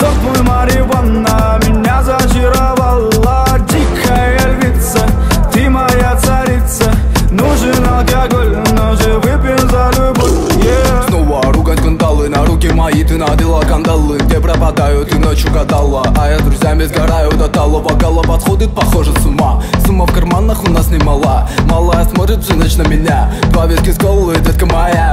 Сорт марихуана меня зачаровала Дикая львица, ты моя царица Нужен алкоголь, но же выпьем за любовь yeah. Снова ругать кандалы, на руки мои ты надела кандалы. Где пропадают и ночью гадала А я друзьями сгораю до талого. Голова сходит, похоже, с ума. Сумма в карманах у нас немала. Малая смотрит всю ночь на меня. Два виски с голой, детка моя.